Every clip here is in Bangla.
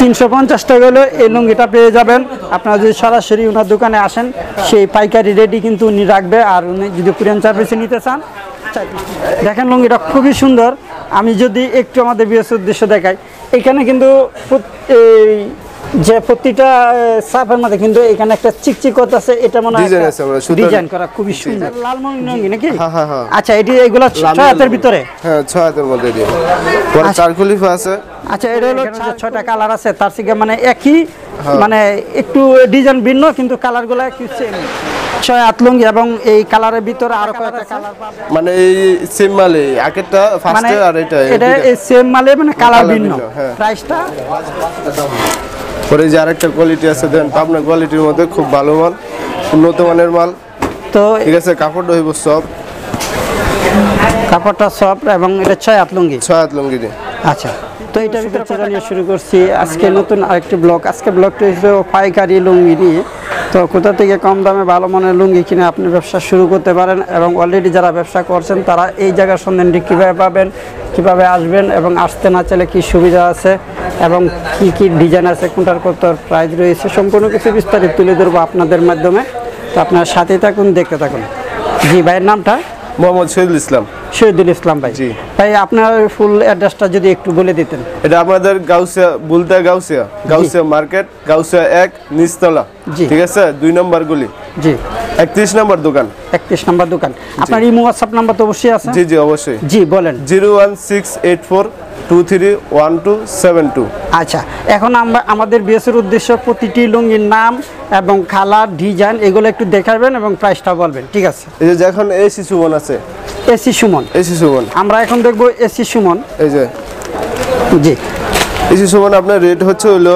তিনশো পঞ্চাশ টাকা হলে এই লুঙ্গিটা পেয়ে যাবেন। আপনারা যদি সরাসরি ওনার দোকানে আসেন, সেই পাইকারি রেডি কিন্তু উনি রাখবে। আর উনি যদি কোরিয়ান সার্ভিসে নিতে চান, দেখেন লুঙ্গিটা খুবই সুন্দর। আমি যদি একটু আমাদের বিএস উদ্দেশ্য দেখাই, এখানে কিন্তু এই যে প্রতিটা সাফের মধ্যে কিন্তু এখানে একটা চিকচিকত আছে এটা মনে হয় ডিজাইন করা খুবই সুন্দর। লালমনি লুঙ্গি নাকি? হ্যাঁ, হ্যাঁ, হ্যাঁ। আচ্ছা এটি এগুলো ছয় হাতের ভিতরে? হ্যাঁ ছয় হাতের মধ্যে দিয়ে। পরে চার খলিফা আছে। আচ্ছা এটা হলো ছয়টা কালার আছে তার থেকে মানে একই মানে একটু ডিজাইন ভিন্ন কিন্তু কালারগুলো একটু সেম ছয় হাত লুঙ্গি এবং এই কালারের ভিতরে আরও কয়েকটা কালার মানে এই সেম মালে আগেরটা মানে ফার্স্টে আর এটা এই এটা এই সেম মালে মানে কালার ভিন্ন। প্রাইসটা? পরে যে আরেকটা কোয়ালিটি আছে দেন পাবনা কোয়ালিটির মধ্যে খুব ভালো মাল উন্নত মানের মাল। তো ঠিক আছে কাপড় হইব সব কাপড়টা সফট এবং এটা ছয় হাত লুঙ্গি? ছয় হাত লুঙ্গি আচ্ছা তো এটা ভিতরে জানিয়ে শুরু করছি আজকে নতুন আরেকটি ব্লগ আজকে ব্লগটা হিসেবে পাইকারি লুঙ্গি নিয়ে। তো কোথা থেকে কম দামে ভালো মানের লুঙ্গি কিনে আপনি ব্যবসা শুরু করতে পারেন এবং অলরেডি যারা ব্যবসা করছেন, তারা এই জায়গার সন্ধানটি কীভাবে পাবেন, কীভাবে আসবেন এবং আসতে না চাইলে কী সুবিধা আছে এবং কি কি ডিজাইন আছে, কোনটার কত প্রাইস রয়েছে, সম্পূর্ণ কিছু বিস্তারিত তুলে ধরবো আপনাদের মাধ্যমে। তো আপনার সাথে থাকুন, দেখতে থাকুন। জি, ভাইয়ের নামটা? মোহাম্মদ শহীদুল ইসলাম। শহীদুল ইসলাম ভাই। জি। ভাই আপনার ফুল অ্যাড্রেসটা যদি একটু বলে দিতেন। এটা আমাদের গাউসিয়া বুলতা গাউসিয়া। গাউসিয়া মার্কেট গাউসিয়া এক নিচতলা। জি। ঠিক আছে? দুই নম্বর গুলি। জি। একত্রিশ নম্বর দোকান। একত্রিশ নাম্বার দোকান। আপনার ইমো হোয়াটসঅ্যাপ নাম্বার তো অবশ্যই আছে? জি জি অবশ্যই। জি বলেন। Zero one six eight four two three one two seven two. আচ্ছা এখন আমরা আমাদের বিএসের উদ্দেশ্য প্রতিটি লুঙ্গির নাম এবং কালার ডিজাইন এগুলো একটু দেখাবেন এবং প্রাইসটা বলবেন ঠিক আছে? এই যে এখন এসি সুমন আছে। এসি সুমন। এসি সুমন। আমরা এখন দেখব এসি সুমন। এই যে। জি। এসি সুমন আপনার রেট হচ্ছে হলো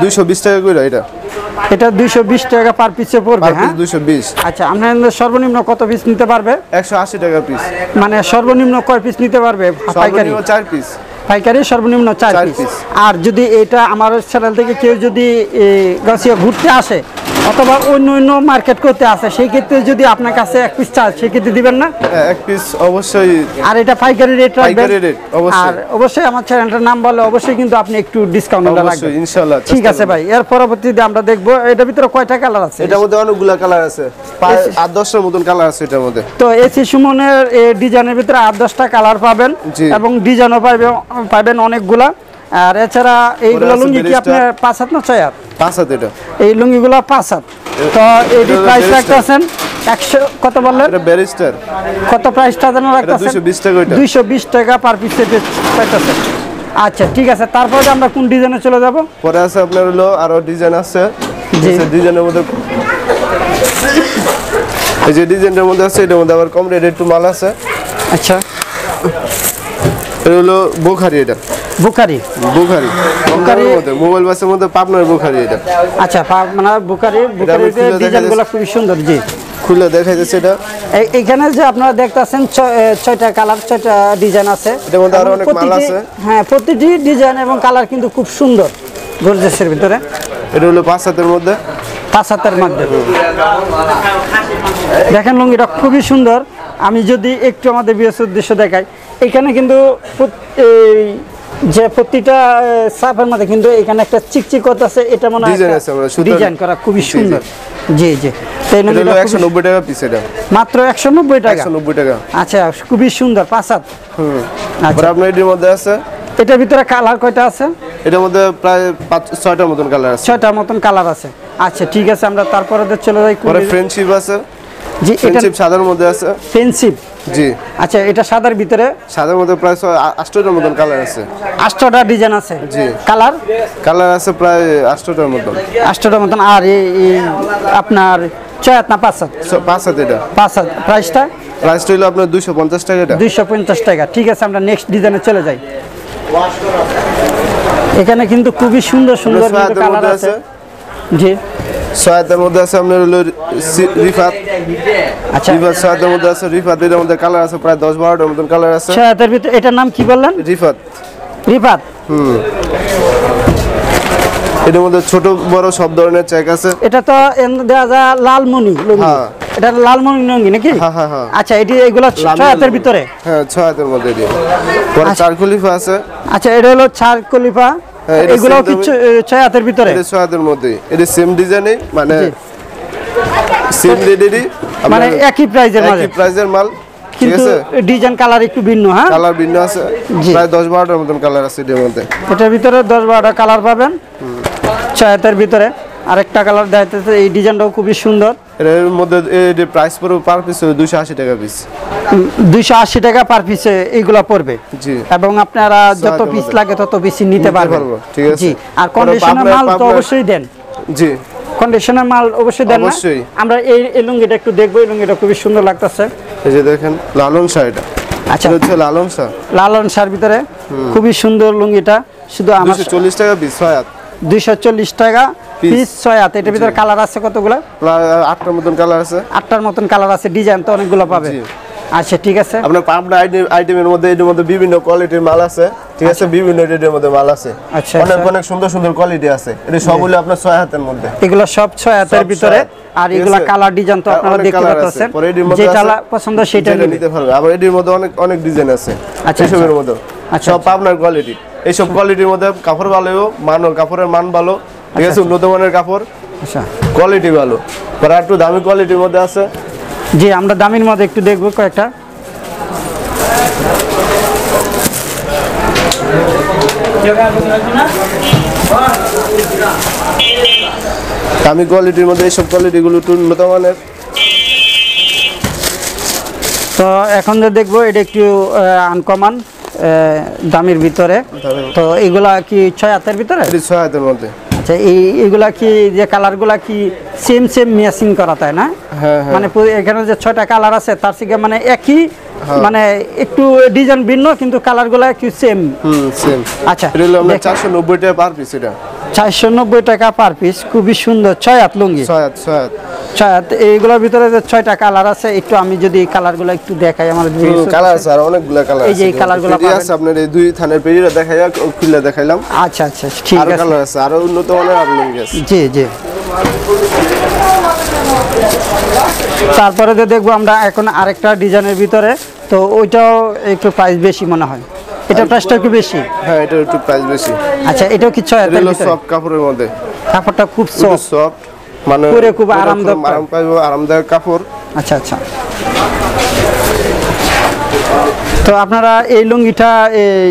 দুইশো বিশ টাকা করে এটা। এটা দুইশো বিশ টাকা পার পিসে পড়বে হ্যাঁ? পিস দুইশো বিশ। আচ্ছা আপনার সর্বনিম্ন কত পিস নিতে পারবে? একশো আশি টাকা পিস মানে সর্বনিম্ন কয় পিস নিতে পারবে? পাইকারি। সর্বনিম্ন চার পিস পাইকারি সর্বনিম্ন চার চার পিস আর যদি এটা আমার চ্যানেল থেকে কেউ যদি গাছিয়া ঘুরতে আসে অথবা অন্য অন্য মার্কেট করতে আসে সেই ক্ষেত্রে যদি আপনার কাছে এক পিস চার্জ সেক্ষেত্রে দিবেন না? হ্যাঁ, এক পিস অবশ্যই আর এটা পাইকারি রেট রাখবেন? পাইকারি rate, অবশ্যই। আর অবশ্যই আমার চ্যানেলটার নাম বললে অবশ্যই কিন্তু আপনি একটু ডিসকাউন্ট রাখবেন। অবশ্যই ইনশাল্লাহ ঠিক আছে ভাই এর পরবর্তীতে আমরা দেখব এটার ভিতরে কয়টা কালার আছে? এটার মধ্যে অনেকগুলা কালার আছে। প্রায় আট দশটার মতন কালার আছে এটার মধ্যে। তো এসি সুমনের ডিজাইনের ভিতরে আট দশটা কালার পাবেন। এবং ডিজাইনও পাবেন পাবেন অনেকগুলা। আর এছাড়া এইগুলো লুঙ্গি কি। আপনার পাঁচ হাত না ছয় হাত? পাঁচ হাত এটা। এই লুঙ্গিগুলো পাঁচ হাত। তো এটি প্রাইস। রাখতেছেন একশো কত বললেন? এটা ব্যারিস্টার। কত প্রাইসটা যেন রাখতেছেন? 220 টাকা দুইশো বিশ টাকা পার পিস রাখতেছেন আচ্ছা ঠিক আছে তারপরে আমরা কোন ডিজাইনে চলে যাব? পরে আছে আপনার হলো আরও ডিজাইন আছে। ডিজাইনের মধ্যে এই যে ডিজাইনের মধ্যে আছে এটার মধ্যে আবার কম রেট একটু মাল আছে। আচ্ছা। এটা হলো বোখারি এটা। বোখারি? কম মধ্যে মোবাইল বাসের মধ্যে পাবনার বোখারি এটা। আচ্ছা পা- মানে খুলে দেখা ডিজাইনগুলো যাচ্ছে। খুবই সুন্দর জি। খুলে দেখাইতেছে এটা। এইখানে যে আপনারা দেখতেছেন ছয়টা কালার ছয়টা ডিজাইন আছে। এটার মধ্যে আরও অনেক মাল আছে। হ্যাঁ প্রতিটি ডিজাইন এবং কালার কিন্তু খুব সুন্দর গর্জেসের ভিতরে। এটা হলো পাঁচ হাতের মধ্যে। পাঁচ হাতের মধ্যে। দেখেন লুঙ্গিটা খুবই সুন্দর। আমি যদি একটু আমাদের বিএস উদ্দেশ্য দেখাই এখানে কিন্তু এই যে প্রতিটা সাফের মধ্যে কিন্তু এখানে একটা চিকচিকত আছে এটা মনে হয় ডিজাইন করা খুবই। সুন্দর। জি জি। টাকা পিস এটা। মাত্র একশো নব্বই টাকা? আচ্ছা খুবই সুন্দর হুম। আচ্ছা। আপনার এটির মধ্যে আছে? এটার ভিতরে কালার কয়টা আছে? এটার মধ্যে প্রায় পাঁচ ছয়টার মতন কালার আছে। ছয়টার মতন কালার আছে। আচ্ছা ঠিক আছে আমরা তারপরে চলে যাই ফ্রেন্ডশিপ আছে। জি এটা সাদার মধ্যে আছে। জি। আচ্ছা এটা সাদার ভিতরে? সাদার মধ্যে প্রায় মতন কালার আছে। ডিজাইন আছে। জি। কালার কালার আছে প্রায় মতন। মতন। আর এই এই আপনার ছয় হাত না পাঁচ হাত পাঁচ হাত এটা। পাঁচ হাত প্রাইসটা প্রাইসটা হলো আপনার দুইশো পঞ্চাশ টাকা এটা। দুইশো পঞ্চাশ টাকা। ঠিক আছে আমরা নেক্সট ডিজাইনে চলে যাই। এখানে কিন্তু খুবই সুন্দর সুন্দর কালার আছে। জি। হাতের মধ্যে আছে আপনার হলো রিফাত। আচ্ছা। রিফাত হাতের মধ্যে আছে রিফাত মধ্যে কালার আছে প্রায় দশ বারোটার মতন কালার আছে। হাতের ভিতরে এটার নাম কি বললেন? রিফাত। রিফাত। এটার মধ্যে ছোট বড় সব ধরনের চেক আছে। এটা তো দেওয়া যায় লুঙ্গি। হ্যাঁ। এটা লালমণি লুঙ্গি নাকি? হ্যাঁ, হ্যাঁ, হ্যাঁ। আচ্ছা এটি এগুলো ছয় হাতের ভিতরে? হ্যাঁ ছয় হাতের মধ্যে দিয়ে। পরে আচ্ছা। আছে। আচ্ছা এটা হলো চার কলিফা এটা এগুলো কি ছয় হাতের ভিতরে? এটা ছয় হাতের মধ্যে। এটা সেম ডিজাইনে মানে সেম রেডেরই মানে একই প্রাইজের মাল একই প্রাইজের মাল কিন্তু আছে? ডিজাইন কালার একটু ভিন্ন হ্যাঁ? কালার ভিন্ন আছে। প্রায় দশ বারোটার মতন কালার আছে এটার মধ্যে। এটার ভিতরে দশ বারোটা কালার পাবেন। ছয় হাতের ভিতরে। আরেকটা কালার দেখাইতেছে এই ডিজাইনটাও খুবই সুন্দর। এর মধ্যে এই প্রাইস পড়বে পার পিস 280 টাকা পিস 280 টাকা পার পিসে এইগুলা পড়বে। জি। এবং আপনারা যত পিস লাগে তত বেশি নিতে পারবেন। ঠিক আছে। জি। আর কন্ডিশনার মাল তো অবশ্যই দেন। জি। কন্ডিশনার মাল অবশ্যই দেন অবশ্যই। আমরা এই এলুঙ্গিটা একটু দেখব এলুঙ্গিটা খুবই সুন্দর লাগতাছে। এই যে দেখেন লালন শাড়িটা আচ্ছা। এটা হচ্ছে লালন শাড়ি। লালন শাড়ির ভিতরে খুবই সুন্দর লুঙ্গিটা। শুধু আমার 240 টাকা পিস হয় 240 টাকা পিস 6 এটার ভিতর কালার আছে কতগুলা? আটটার মতন কালার আছে। আটটার মতন কালার আছে ডিজাইন তো অনেকগুলো পাবে। আচ্ছা ঠিক আছে। আপনার পাবনা আইটেমের মধ্যে এর মধ্যে বিভিন্ন কোয়ালিটির মাল আছে। ঠিক আছে আচ্ছা। বিভিন্ন রেটের মধ্যে মাল আছে। আচ্ছা অনেক আচ্ছা। অনেক সুন্দর সুন্দর কোয়ালিটি আছে। এটা সবগুলো আপনার ছয় হাতের মধ্যে। এগুলো সব ছয় হাতের ভিতরে। আর এগুলা কালার ডিজাইন তো আপনারা দেখতে পাচ্ছেন। যেটা পছন্দ সেটা নিতে পারবে। আবার এটির মধ্যে অনেক অনেক ডিজাইন আছে। আচ্ছা এসবের আচ্ছা। মধ্যে। সব পাবনার কোয়ালিটি এইসব কোয়ালিটির মধ্যে কাপড় ভালো মান কাপড়ের মান ভালো। ঠিক আছে উন্নত মানের কাপড়। আচ্ছা। কোয়ালিটি ভালো। পরে একটু দামি কোয়ালিটির মধ্যে আছে। জি আমরা দামির মধ্যে একটু দেখব কয়েকটা। দামি কোয়ালিটির মধ্যে এইসব কোয়ালিটিগুলো একটু উন্নত মানের তো এখন যে দেখব এটা একটু আনকমন দামের ভিতরে? তো এগুলা কি ছয় হাতের ভিতরে? ছয় হাতের মধ্যে। আচ্ছা এই এগুলা কি যে কালারগুলা কি সেম সেম ম্যাচিং করা তাই না? হ্যাঁ হ্যাঁ। মানে এখানে যে ছয়টা কালার আছে তার থেকে মানে একই মানে একটু ডিজাইন ভিন্ন কিন্তু কালারগুলো একটু সেম হুম সেম আচ্ছা এটা হলো। চারশো নব্বই টাকা পার পিস এটা। চারশো নব্বই টাকা পার পিস খুবই সুন্দর ছয় হাত লুঙ্গি। ছয় হাত ছয় হাত। ছয় হাত এইগুলোর ভিতরে যে ছয়টা কালার আছে একটু আমি যদি কালারগুলো একটু দেখাই আমার কালার আছে আর অনেকগুলো কালার এই যে colourগুলো আছে আপনার এই দুই থানের পেরিটা দেখাই খুলে দেখাইলাম। আচ্ছা আচ্ছা ঠিক আরও আছে। কালার আছে আরও উন্নত মানের আর লুঙ্গি আছে। জি জি। তারপরে যে দেখব আমরা এখন আরেকটা ডিজাইনের ভিতরে। তো ওইটাও একটু প্রাইস বেশি মনে হয়। এটা প্রাইসটা একটু বেশি? হ্যাঁ এটার একটু প্রাইস বেশি। আচ্ছা এটাও কি ছয় এটা হাতের ভিতরে সফট কাপড়ের মধ্যে। কাপড়টা খুব সফট সফট মানে পরে খুব আরামদায়ক আরাম পাইবো আরামদায়ক কাপড়। আচ্ছা আচ্ছা। তো আপনারা এই লুঙ্গিটা এই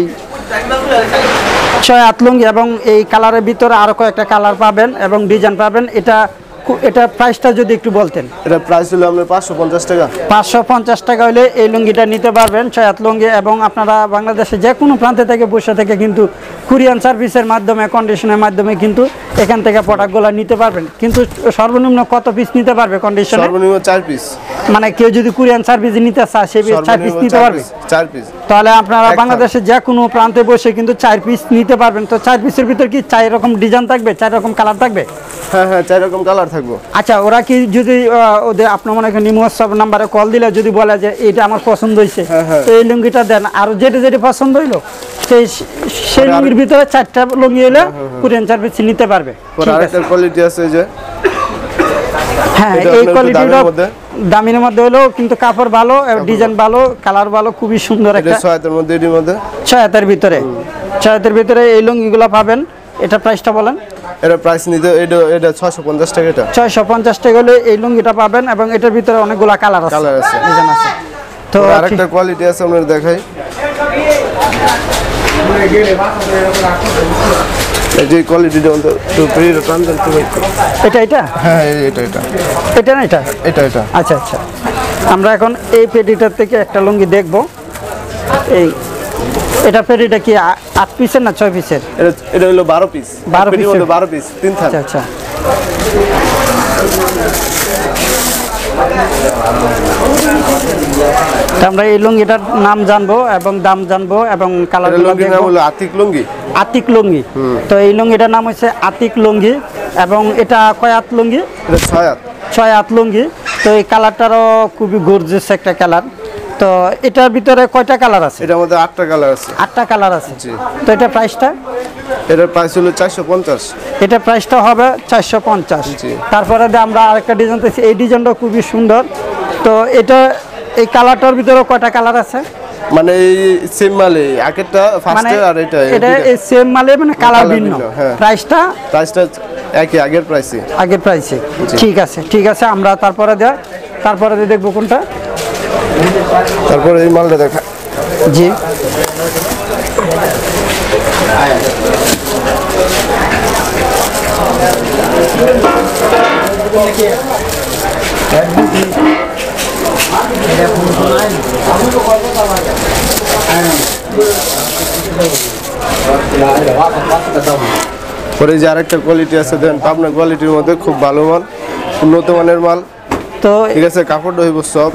ছয় আট লুঙ্গি এবং এই কালারের ভিতরে আরও কয়েকটা কালার পাবেন এবং ডিজাইন পাবেন। এটা এটা প্রাইসটা যদি একটু বলতেন। এটা প্রাইস হলো আপনার পাঁচশো পঞ্চাশ টাকা। পাঁচশো পঞ্চাশ টাকা হলে এই লুঙ্গিটা নিতে পারবেন ছয়াত লুঙ্গি এবং আপনারা বাংলাদেশে যে কোনো প্রান্তে থেকে বসে থেকে কিন্তু কুরিয়ান সার্ভিসের মাধ্যমে কন্ডিশনের মাধ্যমে কিন্তু এখান থেকে প্রোডাক্টগুলো নিতে পারবেন। কিন্তু সর্বনিম্ন কত পিস নিতে পারবে কন্ডিশনে সর্বনিম্ন চার পিস মানে কেউ যদি কুরিয়ান সার্ভিস নিতে চায় সে চার পিস নিতে পারবে? পিস চার পিস তাহলে আপনারা বাংলাদেশে যে কোনো প্রান্তে বসে কিন্তু চার পিস নিতে পারবেন। তো চার পিসের ভিতর কি চার রকম ডিজাইন থাকবে চার রকম কালার থাকবে? হ্যাঁ হ্যাঁ চার রকম কালার থাকব। আচ্ছা ওরা কি যদি ওদের আপনার মনে করেন নিমোৎসব নাম্বারে কল দিলে যদি বলে যে এটা আমার পছন্দ হয়েছে হ্যাঁ, হ্যাঁ। তো এই লুঙ্গিটা দেন। আর যেটা যেটা পছন্দ হইল সেই সেই লুঙ্গির ভিতরে চারটা লুঙ্গি হলে কুরিয়ান সার্ভিস নিতে পারবে। পরে ঠিক আরেকটা কোয়ালিটি আছে যে। হ্যাঁ এই কোয়ালিটিটা দামের মধ্যে। হলেও কিন্তু কাপড় ভালো ডিজাইন ভালো। কালার ভালো খুবই সুন্দর একটা ছয় হাতের মধ্যে এটির মধ্যে। ছয় হাতের ভিতরে। ছয় হাতের ভিতরে এই লুঙ্গিগুলো পাবেন। এটা প্রাইসটা বলেন। এটা প্রাইস নিতে এটা এটা ছয়শো পঞ্চাশ টাকা এটা। ছয়শো পঞ্চাশ টাকা হলে এই লুঙ্গিটা পাবেন এবং এটার ভিতরে অনেকগুলা কালার আছে। কালার আছে। ডিজাইন আছে। তো আরেকটা কোয়ালিটি আছে আপনার দেখাই। এই কোয়ালিটি পেরিয়ে টান দেন একটু এটা এটা? হ্যাঁ এটা এটা। এটা না এটা? এটা এটা। আচ্ছা আচ্ছা। আমরা এখন এই পেটিটার থেকে একটা লুঙ্গি দেখব। এই এটা পেটিটা কি আট পিসের না ছয় পিসের এটা এটা হলো বারো পিস বারো পিস? বারো পিস তিন থান। আচ্ছা আচ্ছা। তা আমরা এই লুঙ্গিটার নাম জানব এবং দাম জানব এবং কালার আতিক লুঙ্গি? আতিক লুঙ্গি। তো এই লুঙ্গিটার নাম হচ্ছে আতিক লুঙ্গি এবং এটা কয় হাত লুঙ্গি? ছয় হাত। লুঙ্গি। তো এই কালারটারও খুবই গর্জিয়াস একটা কালার তো এটার ভিতরে কয়টা কালার আছে? এটার মধ্যে আটটা কালার আছে। আটটা কালার আছে। তো এটা প্রাইসটা এটার প্রাইস হলো চারশো পঞ্চাশ। এটা প্রাইসটা হবে চারশো পঞ্চাশ। তারপরে আমরা আরেকটা ডিজাইন পেয়েছি এই ডিজাইনটা খুবই সুন্দর। তো এটা এই কালারটার ভিতরে কয়টা কালার আছে? মানে এই সেম মালে আগেরটা মানে ফার্স্টে আর এটা এটা এই সেম মালে মানে কালার ভিন্ন। ভিন্ন, হ্যাঁ। প্রাইসটা প্রাইসটা একই আগের প্রাইসে আগের প্রাইসে ঠিক আছে ঠিক আছে আমরা তারপরে দেয় তারপরে দিয়ে দেখব কোনটা। তারপরে এই মালটা দেখা। জি। পরে যে আরেকটা কোয়ালিটি আছে দেন আপনার কোয়ালিটির মধ্যে খুব ভালো মাল উন্নত মানের মাল। তো ঠিক আছে কাপড়টা হইব সব।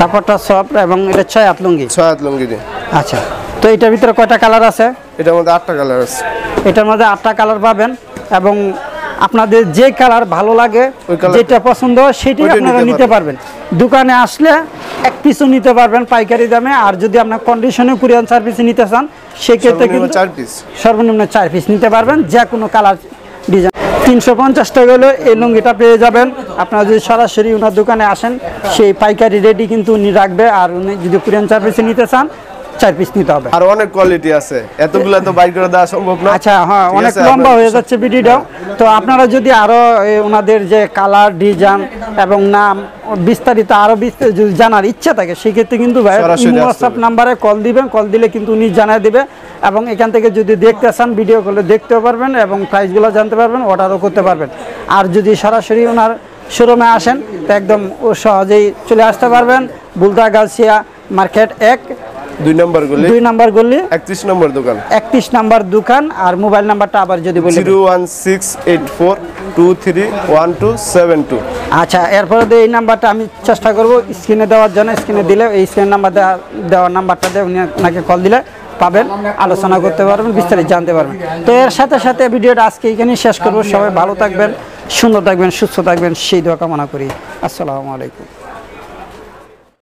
কাপড়টা সফট এবং এটা ছয় হাত লুঙ্গি? ছয় হাত লুঙ্গি আচ্ছা। তো এটার ভিতরে কয়টা কালার আছে? এটার মধ্যে আটটা কালার আছে। এটার মধ্যে আটটা কালার পাবেন এবং আপনাদের যে কালার ভালো লাগে যেটা পছন্দ হয় সেটাই আপনারা নিতে নিতে পারবেন। দোকানে আসলে এক পিসও নিতে পারবেন পাইকারি দামে আর যদি আপনার কন্ডিশনে কুরিয়ান সার্ভিসে নিতে চান সেক্ষেত্রে কিন্তু চার পিস সর্বনিম্ন চার পিস নিতে পারবেন যে কোনো কালার ডিজাইন তিনশো পঞ্চাশ টাকা হলে এই লুঙ্গিটা পেয়ে যাবেন। আপনারা যদি সরাসরি ওনার দোকানে আসেন সেই পাইকারি রেডি কিন্তু উনি রাখবে আর উনি যদি কুরিয়ান সার্ভিসে নিতে চান চার পিস নিতে হবে। আর অনেক কোয়ালিটি আছে। এতগুলো তো বাইর করে দেওয়া সম্ভব না। আচ্ছা হ্যাঁ অনেক লম্বা হয়ে যাচ্ছে ভিডিওটাও তো আপনারা যদি আরও ওনাদের যে কালার ডিজাইন এবং নাম বিস্তারিত আরও বিস্তারিত যদি জানার ইচ্ছা থাকে সেক্ষেত্রে কিন্তু ভাই হোয়াটসঅ্যাপ নাম্বারে কল দিবেন। কল দিলে কিন্তু উনি জানিয়ে দেবে এবং এখান থেকে যদি দেখতে চান ভিডিও কলে দেখতেও পারবেন এবং প্রাইসগুলো জানতে পারবেন অর্ডারও করতে পারবেন। আর যদি সরাসরি ওনার শোরুমে আসেন তো একদম সহজেই চলে আসতে পারবেন। বুলদা গালসিয়া মার্কেট এক দুই নম্বর গুলি? দুই নাম্বার গলি। একত্রিশ নম্বর দোকান। একত্রিশ নাম্বার দোকান আর মোবাইল নাম্বারটা আবার যদি বলি আচ্ছা এরপরে এই নাম্বারটা আমি চেষ্টা করব স্ক্রিনে দেওয়ার জন্য। স্ক্রিনে দিলে এই স্ক্রিন নাম্বার দেওয়া দেওয়ার নাম্বারটা দিয়ে উনি আপনাকে কল দিলে পাবেন আলোচনা করতে পারবেন বিস্তারিত জানতে পারবেন। তো এর সাথে সাথে ভিডিওটা আজকে এখানেই শেষ করব। সবাই ভালো থাকবেন সুন্দর থাকবেন সুস্থ থাকবেন সেই দোয়া কামনা করি। আসসালামু আলাইকুম।